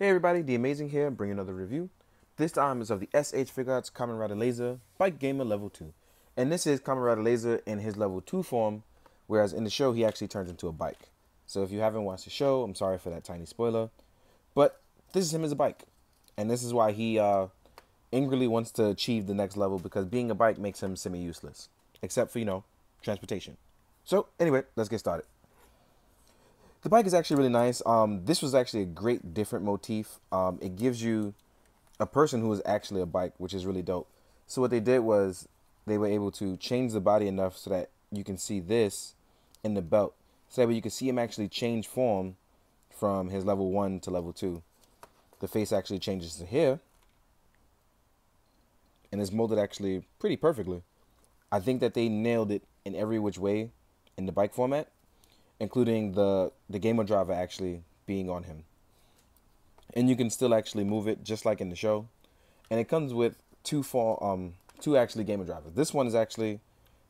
Hey everybody, D Amazing here, bringing another review. This time is of the SH Figuarts Kamen Rider Lazer Bike Gamer Level 2. And this is Kamen Rider Lazer in his Level 2 form, whereas in the show he actually turns into a bike. So if you haven't watched the show, I'm sorry for that tiny spoiler. But this is him as a bike. And this is why he uh, angrily wants to achieve the next level because being a bike makes him semi-useless. Except for, you know, transportation. So anyway, let's get started. The bike is actually really nice. Um, this was actually a great different motif. Um, it gives you a person who is actually a bike, which is really dope. So what they did was they were able to change the body enough so that you can see this in the belt. So that way you can see him actually change form from his level one to level two. The face actually changes to here. And it's molded actually pretty perfectly. I think that they nailed it in every which way in the bike format including the the gamer driver actually being on him. And you can still actually move it just like in the show. And it comes with two for um two actually gamer drivers. This one is actually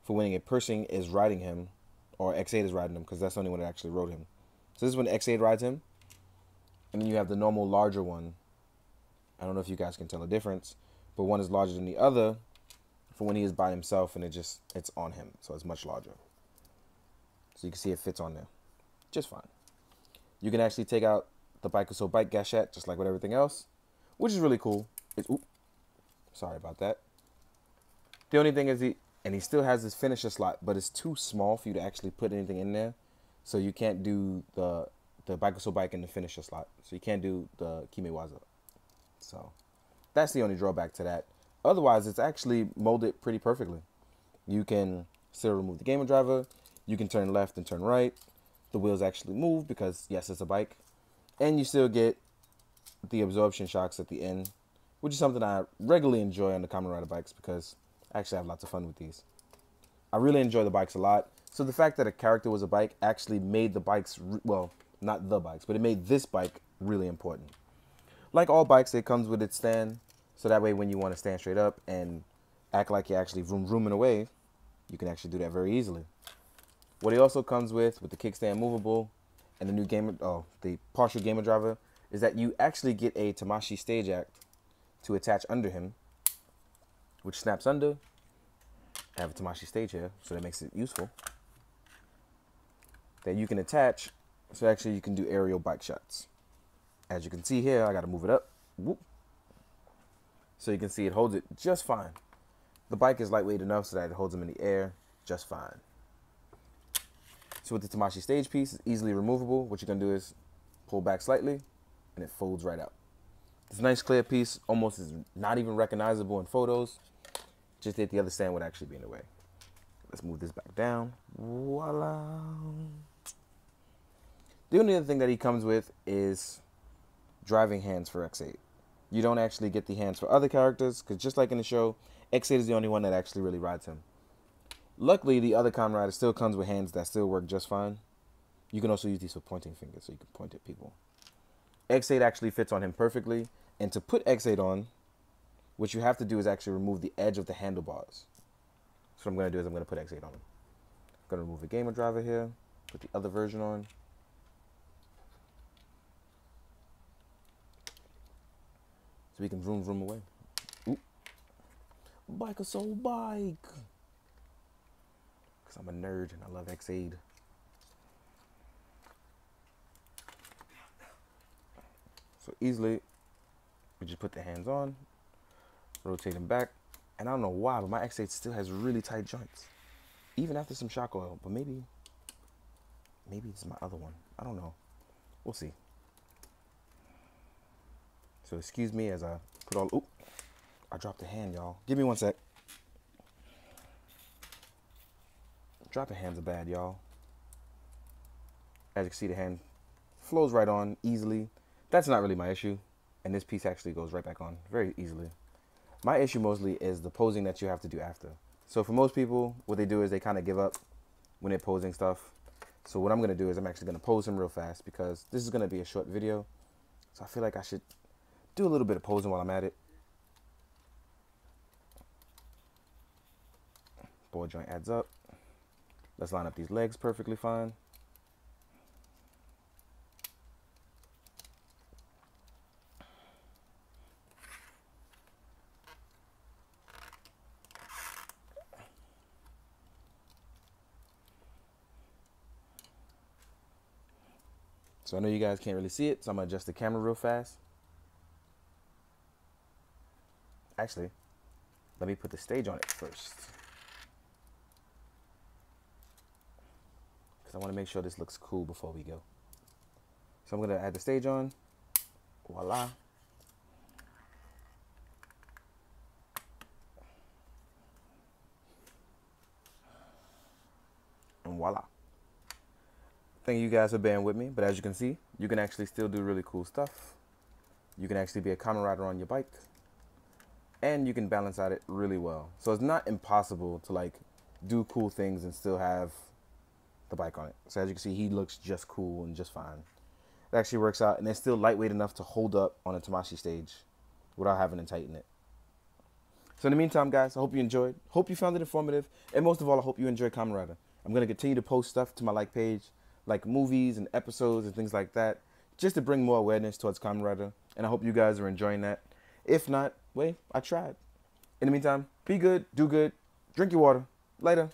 for when a person is riding him or Ex-Aid is riding him because that's the only one that actually rode him. So this is when Ex-Aid rides him. And then you have the normal larger one. I don't know if you guys can tell the difference, but one is larger than the other for when he is by himself and it just it's on him. So it's much larger. So you can see it fits on there just fine. You can actually take out the Bike So bike Gashat just like with everything else, which is really cool. It's, oop, sorry about that. The only thing is he, and he still has this finisher slot, but it's too small for you to actually put anything in there. So you can't do the the Bakusou Bike in the finisher slot. So you can't do the Kimewaza. So that's the only drawback to that. Otherwise, it's actually molded pretty perfectly. You can still remove the gamer driver. You can turn left and turn right. The wheels actually move because, yes, it's a bike. And you still get the absorption shocks at the end, which is something I regularly enjoy on the Kamen Rider bikes because I actually have lots of fun with these. I really enjoy the bikes a lot. So the fact that a character was a bike actually made the bikes, well, not the bikes, but it made this bike really important. Like all bikes, it comes with its stand. So that way when you want to stand straight up and act like you're actually room rooming away, you can actually do that very easily. What he also comes with, with the kickstand movable and the new gamer, oh, the partial gamer driver, is that you actually get a Tamashii stage act to attach under him, which snaps under. I have a Tamashii stage here, so that makes it useful. That you can attach, so actually you can do aerial bike shots. As you can see here, I got to move it up. Whoop. So you can see it holds it just fine. The bike is lightweight enough so that it holds them in the air just fine. So with the Tamashii stage piece, it's easily removable. What you're gonna do is pull back slightly and it folds right out. It's a nice clear piece, almost is not even recognizable in photos. Just that the other stand would actually be in the way. Let's move this back down. Voila. The only other thing that he comes with is driving hands for Ex-Aid. You don't actually get the hands for other characters, because just like in the show, Ex-Aid is the only one that actually really rides him. Luckily, the other Kamen Rider still comes with hands that still work just fine. You can also use these for pointing fingers, so you can point at people. Ex-Aid actually fits on him perfectly. And to put Ex-Aid on, what you have to do is actually remove the edge of the handlebars. So what I'm going to do is I'm going to put Ex-Aid on him. I'm going to remove the gamer driver here, put the other version on. So we can vroom vroom away. Ooh. Bakusou Bike because I'm a nerd and I love Ex-Aid. So easily, we just put the hands on, rotate them back, and I don't know why, but my Ex-Aid still has really tight joints, even after some shock oil. But maybe, maybe it's my other one. I don't know. We'll see. So excuse me as I put all. Oop, I dropped the hand, y'all. Give me one sec. Dropping hands are bad, y'all. As you can see, the hand flows right on easily. That's not really my issue. And this piece actually goes right back on very easily. My issue mostly is the posing that you have to do after. So for most people, what they do is they kind of give up when they're posing stuff. So what I'm going to do is I'm actually going to pose him real fast because this is going to be a short video. So I feel like I should do a little bit of posing while I'm at it. Ball joint adds up. Let's line up these legs perfectly fine. So I know you guys can't really see it, so I'm gonna adjust the camera real fast. Actually, let me put the stage on it first. Because I want to make sure this looks cool before we go. So I'm gonna add the stage on. Voila. And voila. Thank you guys for being with me, but as you can see, you can actually still do really cool stuff. You can actually be a Kamen Rider on your bike, and you can balance out it really well. So it's not impossible to like do cool things and still have the bike on it. So as you can see, he looks just cool and just fine. It actually works out, and it's still lightweight enough to hold up on a Tamashii stage without having to tighten it. So in the meantime, guys, I hope you enjoyed. Hope you found it informative, and most of all, I hope you enjoy Kamen Rider. I'm gonna continue to post stuff to my like page, like movies and episodes and things like that, just to bring more awareness towards Kamen Rider. And I hope you guys are enjoying that. If not, wait, I tried. In the meantime, be good, do good, drink your water. Later.